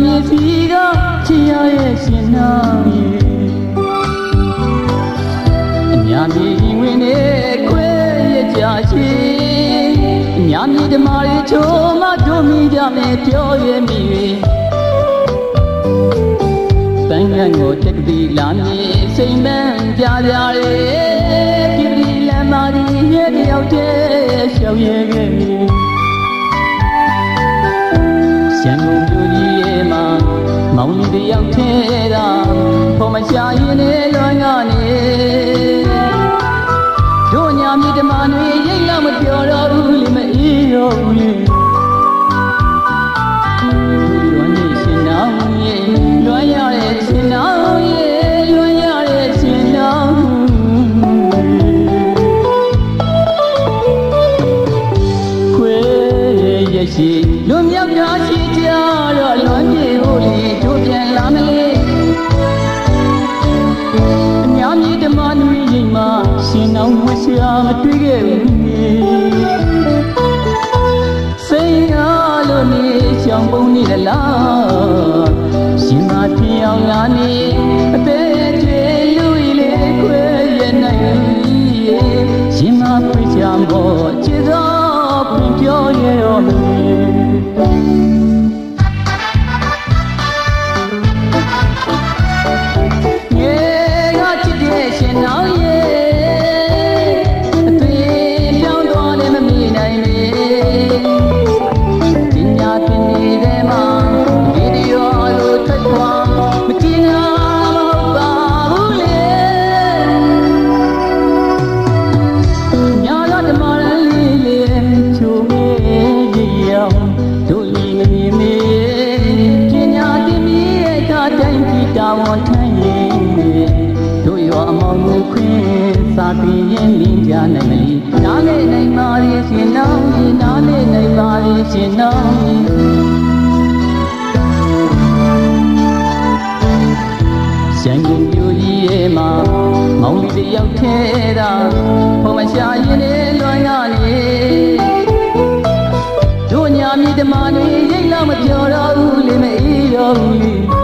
မြေစီကချစ်ရရဲ့ရှင်နာရဲ့အညာမြေဝင်နေခွဲရကြချီအညာမြေဓမ္မတွေချိုးမတို့မိကြမယ်ပြောရဲမိ၍ပန်းကန်းကိုတက်ကတိလာမြေစိမ်ပန်းကြကြရဲဒီပရီလမ်းမကြီးရဲ့တယောက်တည်းရှောက်ရဲခဲ့မိရှမ်းကုန်ပြူကြီးရဲ့မှာ မောင်ကြီးတယောက်ထဲသာဖို့မရှာရင်လည်းလွမ်းကနေတို့ညာမြေဓမ္မတွေရိတ်လာမပြောတော့ဘူးလေမအေးတော့ဘူးလေလွမ်းနေရှင်နောင်ရဲ့လွမ်းရတဲ့ရှင်နောင်ရဲ့လွမ်းရတဲ့ရှင်နောင်ခွေရရှိလွန်မြောက်တာရှိ ရှာမတွေ့ခဲ့ဘူးစိတ်အားလို့နေချောင်ပုံနေလားရှင်မပြောင်းလာနေ ပြင်းရင်မိကြနိုင်မလီနားလေနိုင်ပါရဲ့ရှင်နောင်းရင်နားလေနိုင်ပါရဲ့ရှင်နောင်းရန်ကုန်မြို့ကြီးရဲ့မှာမောင်လေးတယောက်ထဲတာဖုံမရှာရင်လည်းလွန်ရလေတို့ညာမိသမားတွေရိတ်လာမပြောတော့ဘူးလေမအေးရောဘူးလေ